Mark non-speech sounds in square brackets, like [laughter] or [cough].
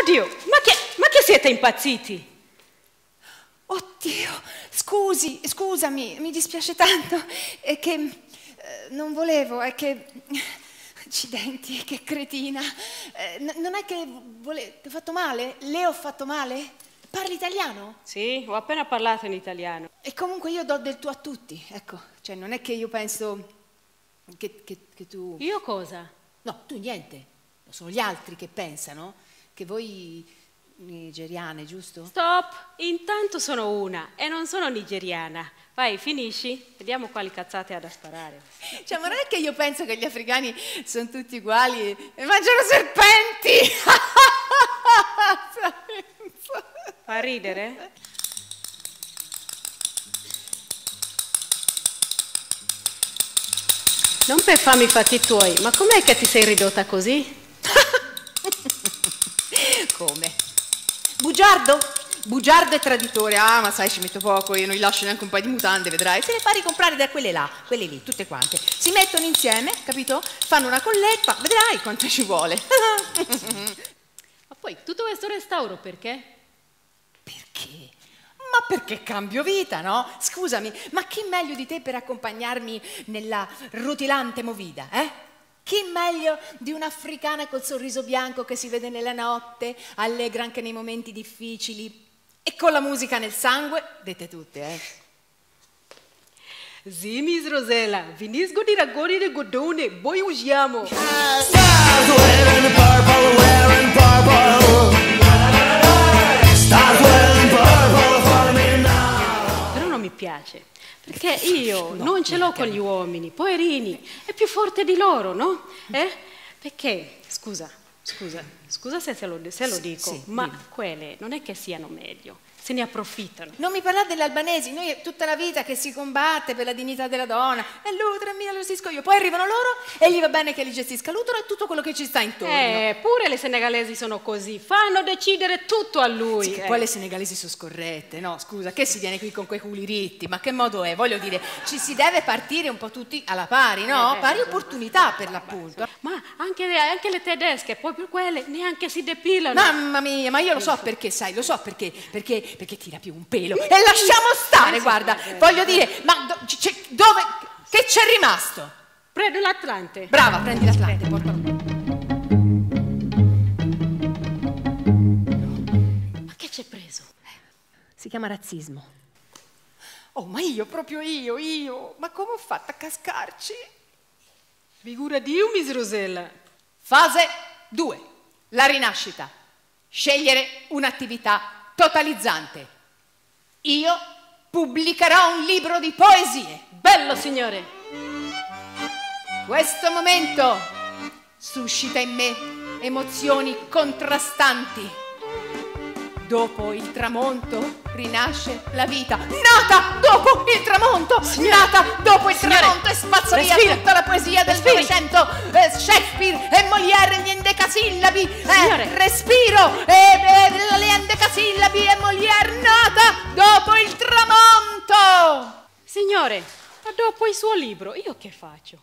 Oddio, ma che, ma che siete impazziti? Oddio, scusi, scusami, mi dispiace tanto, è che eh, non volevo, è che... Accidenti, che cretina. Eh, non è che vole... ti ho fatto male? Le ho fatto male? Parli italiano? Sì, ho appena parlato in italiano. E comunque io do del tu a tutti, ecco. Cioè, non è che io penso che, che, che tu... Io cosa? No, tu niente. Sono gli altri che pensano che voi nigeriane, giusto? Stop! Intanto sono una e non sono nigeriana. Vai, finisci? Vediamo quali cazzate ha da sparare. Cioè, ma non è che io penso che gli africani sono tutti uguali e mangiano serpenti! [laughs] Fa ridere? Non per farmi i fatti tuoi, ma com'è che ti sei ridotta così? Come? Bugiardo? Bugiardo e traditore. Ah, ma sai, ci metto poco, io non gli lascio neanche un paio di mutande, vedrai. Se le fa ricomprare da quelle là, quelle lì, tutte quante. Si mettono insieme, capito? Fanno una colletta, vedrai quanto ci vuole. [laughs] ma poi tutto questo restauro perché? Perché? Ma perché cambio vita, no? Scusami, ma chi meglio di te per accompagnarmi nella rutilante movida, eh? Chi meglio di un'africana col sorriso bianco che si vede nella notte, allegra anche nei momenti difficili e con la musica nel sangue? Dette tutte, eh? Sì, Miss Rosella, finisco di raccogliere il godone, poi usciamo. Perché io non ce l'ho con gli uomini, poverini, è più forte di loro, no? Eh? Perché, scusa, scusa, scusa se, se lo, se lo dico, sì, ma quelle non è che siano meglio, se ne approfittano. Non mi parlare degli albanesi, noi è tutta la vita che si combatte per la dignità della donna, e l'utero mio lo gestisco io, poi arrivano loro e gli va bene che li gestisca l'utero e tutto quello che ci sta intorno. Eh, pure le senegalesi sono così, fanno decidere tutto a lui. Sì, eh. poi le senegalesi sono scorrette, no? Scusa, che si viene qui con quei culi ritti? Ma che modo è? Voglio dire, ci si deve partire un po' tutti alla pari, no? Eh, eh, Pari eh, opportunità per l'appunto. Ma anche, anche le tedesche, poi per quelle neanche si depilano. Mamma mia, ma io lo so perché, sai, lo so perché, perché, perché tira più un pelo. E lasciamo stare, guarda, voglio dire, ma do- dove, che c'è rimasto? Prendo l'Atlante. Brava, prendi l'Atlante, portalo. Ma che c'è preso? Si chiama razzismo. Oh, ma io, proprio io, io, ma come ho fatto a cascarci? Figura di Miss Rosella. Fase 2. La rinascita. Scegliere un'attività totalizzante. Io pubblicherò un libro di poesie. Bello, signore. Questo momento suscita in me emozioni contrastanti. Dopo il tramonto rinasce la vita. Nata tramonto! Nata dopo il Signore, tramonto e spazza via tutta la poesia del. Novecento. Eh, Shakespeare e Molière gli endecasillabi. Eh, respiro e e le endecasillabi e Molière nata dopo il tramonto. Signore, ma dopo il suo libro, io che faccio?